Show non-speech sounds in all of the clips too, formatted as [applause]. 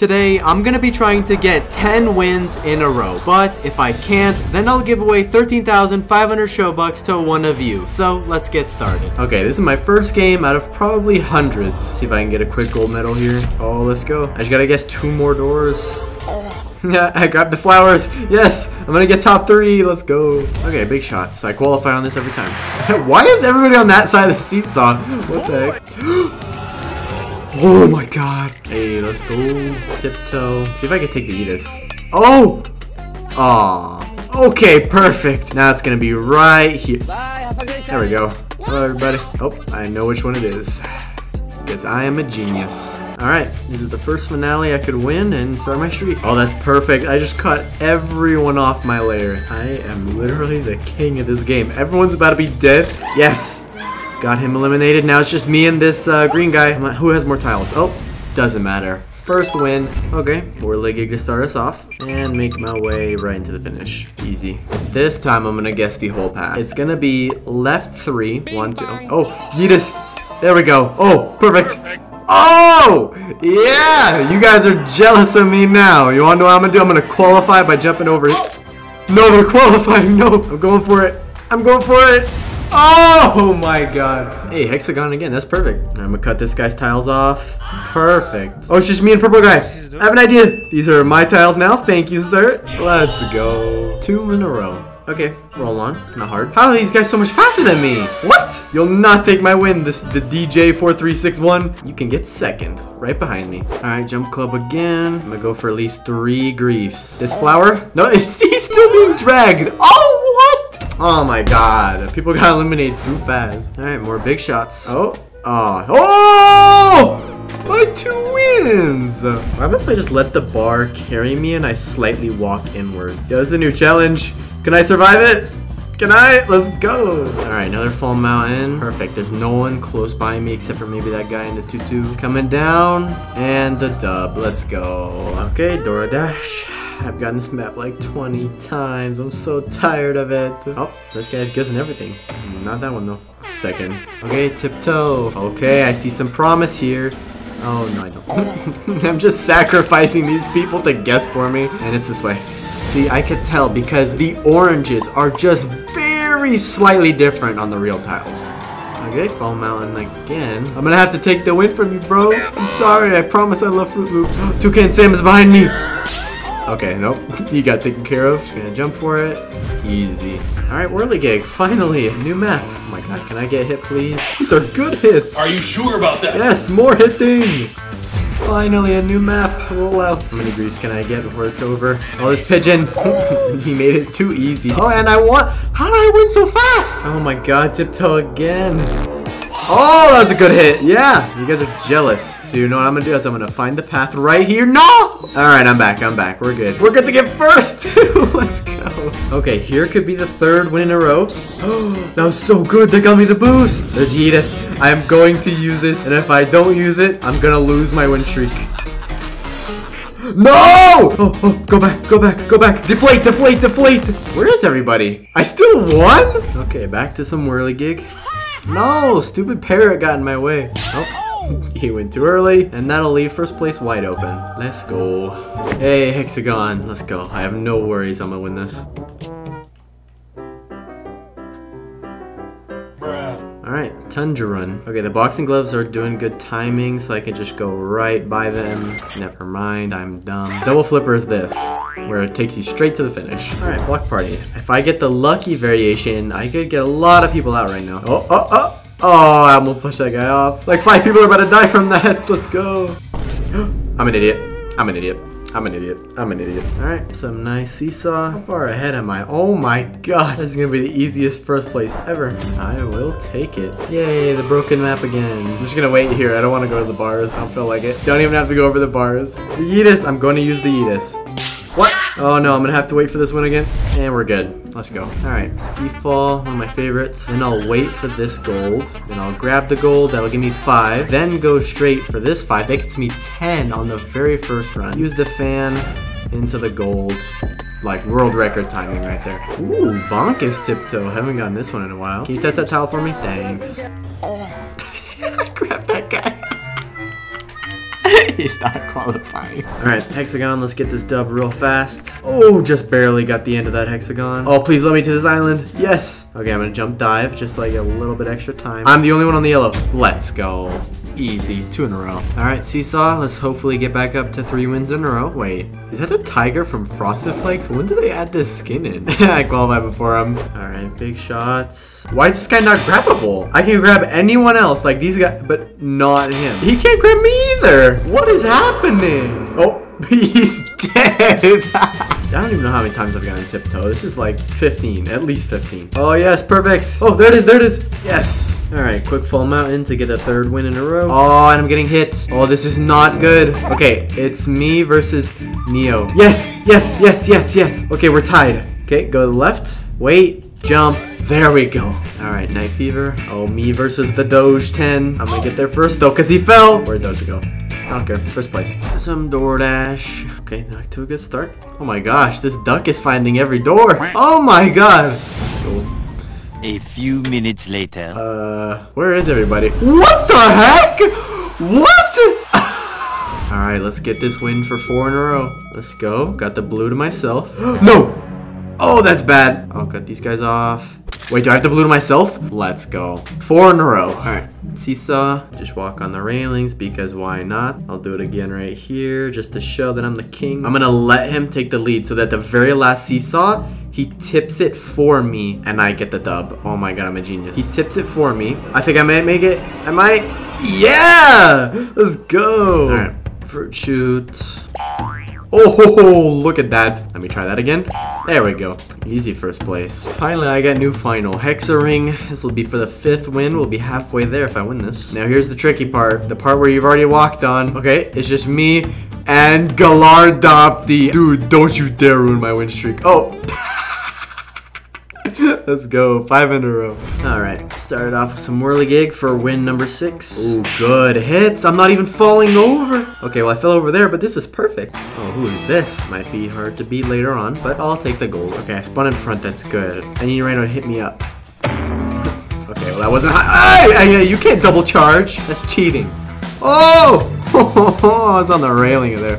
Today, I'm gonna be trying to get 10 wins in a row, but if I can't, then I'll give away 13,500 Showbucks to one of you. So, let's get started. Okay, this is my first game out of probably hundreds. See if I can get a quick gold medal here. Oh, let's go. I just gotta guess two more doors. Yeah, [laughs] I grabbed the flowers. Yes, I'm gonna get top three. Let's go. Okay, big shots. I qualify on this every time. [laughs] Why is everybody on that side of the seesaw? What the heck? Oh my god. Hey, let's go. Tiptoe. See if I can take the Edis. Oh! Aw. Okay, perfect. Now it's gonna be right here. There we go. Hello, everybody. Oh, I know which one it is. Because I am a genius. Alright, this is the first finale I could win and start my streak. Oh, that's perfect. I just cut everyone off my layer. I am literally the king of this game. Everyone's about to be dead. Yes! Got him eliminated. Now it's just me and this uh, green guy. Who has more tiles? Oh, doesn't matter. First win. Okay, Whirligig to start us off. And make my way right into the finish. Easy. This time I'm gonna guess the whole path. It's gonna be left three. One, two. Oh, Yeetus. There we go. Oh, perfect. Oh! Yeah! You guys are jealous of me now. You wanna know what I'm gonna do? I'm gonna qualify by jumping over it. No, they're qualifying. No, I'm going for it. I'm going for it. Oh my god. Hey, hexagon again. That's perfect. I'm gonna cut this guy's tiles off. Perfect. Oh, it's just me and purple guy. I have an idea. These are my tiles now. Thank you, sir. Let's go. Two in a row. Okay, roll on. Not hard. How are these guys so much faster than me? What? You'll not take my win, this the DJ4361. You can get second, right behind me. All right, jump club again. I'm gonna go for at least three griefs. This flower? No, [laughs] it's, he's still being dragged. Oh? Oh my god. People got eliminated too fast. All right, more big shots. Oh, uh, oh, oh! My two wins! Why if I just let the bar carry me and I slightly walk inwards? Yeah, this is a new challenge. Can I survive it? Can I? Let's go. All right, another Fall Mountain. Perfect. There's no one close by me except for maybe that guy in the tutu. It's coming down and the dub. Let's go. Okay, Door Dash. I've gotten this map like 20 times. I'm so tired of it. Oh, this guy's guessing everything. Not that one though. Second. Okay, tiptoe. Okay, I see some promise here. Oh, no, I don't. [laughs] I'm just sacrificing these people to guess for me. And it's this way. See, I could tell because the oranges are just very slightly different on the real tiles. Okay, Fall Mountain again. I'm gonna have to take the win from you, bro. I'm sorry, I promise I love Fruit Loops. [gasps] Toucan Sam is behind me. Okay, nope. [laughs] you got taken care of. Just gonna jump for it. Easy. Alright, Whirligig, finally, a new map. Oh my god, can I get hit, please? These are good hits. Are you sure about that? Yes, more hitting. Finally, a new map. Roll out. How many griefs can I get before it's over? Oh, this pigeon. [laughs] he made it too easy. Oh, and I won. How did I win so fast? Oh my god, tiptoe again. Oh, that was a good hit. Yeah, you guys are jealous. So you know what I'm gonna do is I'm gonna find the path right here. No! All right, I'm back. I'm back. We're good. We're good to get first. [laughs] Let's go. Okay, here could be the third win in a row. [gasps] That was so good. They got me the boost. There's Yeetus. I am going to use it. And if I don't use it, I'm gonna lose my win streak. [gasps] No! Oh, oh, go back, go back, go back. Deflate, deflate, deflate. Where is everybody? I still won? Okay, back to some whirligig. No, stupid parrot got in my way. Oh, [laughs] he went too early, and that'll leave first place wide open. Let's go. Hey, Hexagon, let's go. I have no worries I'm gonna win this. Alright, Tundra Run. Okay, the boxing gloves are doing good timing, so I can just go right by them. Never mind, I'm dumb. Double flipper is this, where it takes you straight to the finish. Alright, block party. If I get the lucky variation, I could get a lot of people out right now. Oh, oh, oh! Oh, I almost pushed that guy off. Like five people are about to die from that. [laughs] Let's go. [gasps] I'm an idiot. I'm an idiot. I'm an idiot. I'm an idiot. Alright, some nice seesaw. How far ahead am I? Oh my god, this is gonna be the easiest first place ever. I will take it. Yay, the broken map again. I'm just gonna wait here. I don't want to go to the bars. I don't feel like it. Don't even have to go over the bars. The Yeetus. I'm to use the Yeetus. Oh no, I'm gonna have to wait for this one again. And we're good. Let's go. Alright, Ski Fall, one of my favorites. Then I'll wait for this gold. Then I'll grab the gold, that'll give me five. Then go straight for this five. That gets me 10 on the very first run. Use the fan into the gold. Like world record timing right there. Ooh, Bonkers Tiptoe. Haven't gotten this one in a while. Can you test that tile for me? Thanks. He's not qualifying. All right, hexagon. Let's get this dub real fast. Oh, just barely got the end of that hexagon. Oh, please let me to this island. Yes. Okay, I'm gonna jump dive just so I get a little bit extra time. I'm the only one on the yellow. Let's go. Easy, two in a row. All right, Seesaw, let's hopefully get back up to three wins in a row. Wait, is that the tiger from Frosted Flakes? When did they add this skin in? [laughs] I qualified before him. All right, big shots. Why is this guy not grabbable? I can grab anyone else, like these guys, but not him. He can't grab me either. What is happening? Oh, [laughs] he's dead. [laughs] I don't even know how many times I've gotten tiptoe. This is like 15, at least 15. Oh yes, perfect. Oh, there it is, there it is. Yes. All right, quick fall mountain to get a third win in a row. Oh, and I'm getting hit. Oh, this is not good. Okay, it's me versus Neo. Yes, yes, yes, yes, yes. Okay, we're tied. Okay, go to the left. Wait, jump. There we go. All right, Knight Fever. Oh, me versus the Doge 10. I'm gonna get there first though, cause he fell. Where'd Doge go? I don't care. First place. Some DoorDash. Okay, not to a good start. Oh my gosh, this duck is finding every door. Oh my god. Let's go. A few minutes later. Uh, where is everybody? What the heck? What? [laughs] Alright, let's get this win for four in a row. Let's go. Got the blue to myself. [gasps] no! Oh, that's bad. I'll cut these guys off. Wait, do I have to blue to myself? Let's go. Four in a row. All right. Seesaw. Just walk on the railings because why not? I'll do it again right here just to show that I'm the king. I'm going to let him take the lead so that the very last seesaw, he tips it for me and I get the dub. Oh my god, I'm a genius. He tips it for me. I think I might make it. I might. Yeah! Let's go. All right. Fruit Chute. Oh, [laughs] look at that. Let me try that again. There we go. Easy first place. Finally, I got new final. Hexa ring. This will be for the fifth win. We'll be halfway there if I win this. Now, here's the tricky part. The part where you've already walked on. Okay, it's just me and Galardopti. Dude, don't you dare ruin my win streak. Oh. [laughs] Let's go. Five in a row. All right. Started off with some whirligig for win number six. Ooh, good hits. I'm not even falling over. Okay, well, I fell over there, but this is perfect. Oh, who is this? Might be hard to beat later on, but I'll take the gold. Okay, I spun in front. That's good. I need Rhino to hit me up. [laughs] Okay, well, that wasn't high. Hey, you can't double charge. That's cheating. Oh! [laughs] I was on the railing there.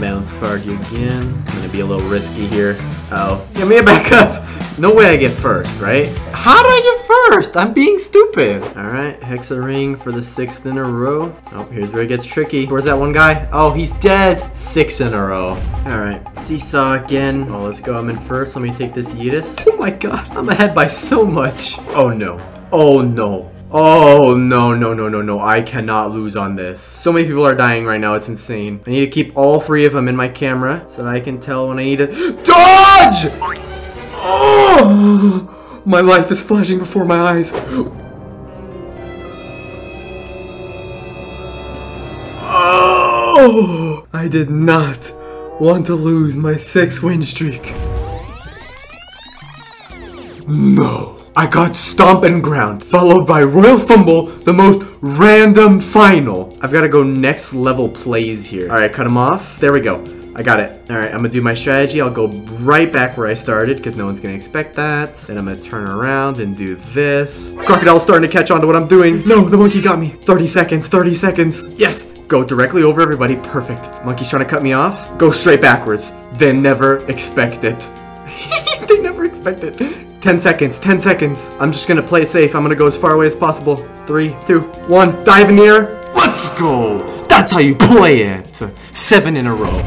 Bounce party again. I'm gonna be a little risky here. Oh. give me a backup. [laughs] No way I get first, right? How did I get first? I'm being stupid. Alright, Hexa ring for the sixth in a row. Oh, here's where it gets tricky. Where's that one guy? Oh, he's dead. Six in a row. Alright, Seesaw again. Oh, let's go. I'm in first. Let me take this Yeetus. Oh my god, I'm ahead by so much. Oh no. Oh no. Oh, no, no, no, no, no. I cannot lose on this. So many people are dying right now. It's insane. I need to keep all three of them in my camera so that I can tell when I need to dodge! Oh! My life is flashing before my eyes. Oh! I did not want to lose my six win streak. No. I got Stompin' Ground, followed by Royal Fumble, the most random final. I've got to go next level plays here. All right, cut him off. There we go. I got it. All right, I'm gonna do my strategy. I'll go right back where I started because no one's gonna expect that. Then I'm gonna turn around and do this. Crocodile's starting to catch on to what I'm doing. No, the monkey got me. 30 seconds, 30 seconds. Yes, go directly over everybody. Perfect. Monkey's trying to cut me off. Go straight backwards. They never expect it. [laughs] they never expect it. 10 seconds, 10 seconds. I'm just gonna play safe. I'm gonna go as far away as possible. Three, two, one, dive in the air. Let's go. That's how you play it. Seven in a row.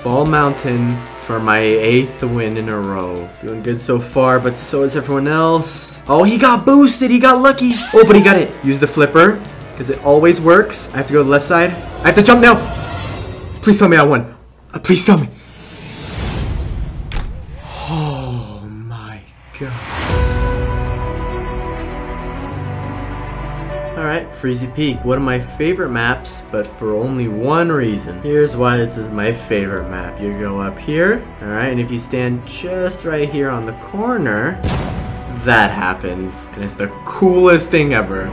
Fall Mountain for my eighth win in a row. Doing good so far, but so is everyone else. Oh, he got boosted. He got lucky. Oh, but he got it. Use the flipper because it always works. I have to go to the left side. I have to jump now. Please tell me I won. Uh, please tell me. Oh my god. Alright, Freezy Peak, one of my favorite maps, but for only one reason. Here's why this is my favorite map. You go up here, alright, and if you stand just right here on the corner, that happens. And it's the coolest thing ever.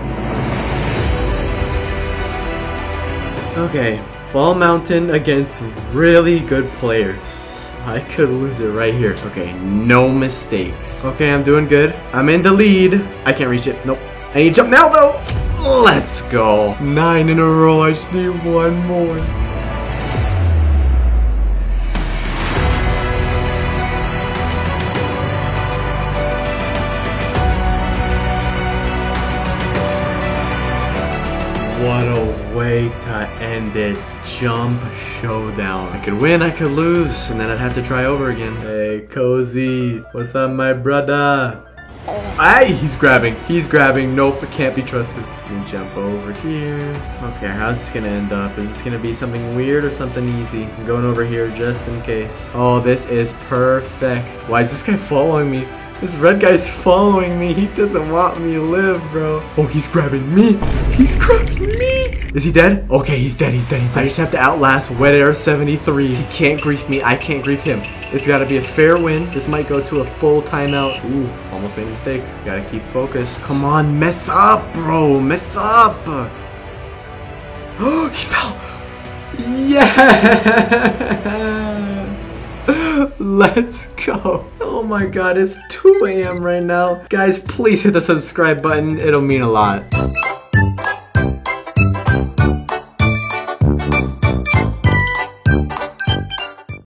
Okay, Fall Mountain against really good players. I could lose it right here. Okay, no mistakes. Okay, I'm doing good. I'm in the lead. I can't reach it. Nope. I need to jump now, though. Let's go. Nine in a row. I just need one more. What a way to end it. Jump showdown. I could win, I could lose, and then I'd have to try over again. Hey, Cozy. What's up, my brother? Hey, he's grabbing. He's grabbing. Nope, it can't be trusted. Jump over here. Okay, how's this gonna end up? Is this gonna be something weird or something easy? I'm going over here just in case. Oh, this is perfect. Why is this guy following me? This red guy's following me. He doesn't want me to live, bro. Oh, he's grabbing me. He's grabbing me. Is he dead? Okay, he's dead. He's dead. He's dead. I just have to outlast Wet Air 73. He can't grief me. I can't grief him. It's got to be a fair win. This might go to a full timeout. Ooh, almost made a mistake. Gotta keep focused. Come on, mess up, bro. Mess up. Oh, [gasps] he fell. Yes. [laughs] [laughs] Let's go. Oh my god, it's 2 a.m. right now. Guys, please hit the subscribe button. It'll mean a lot.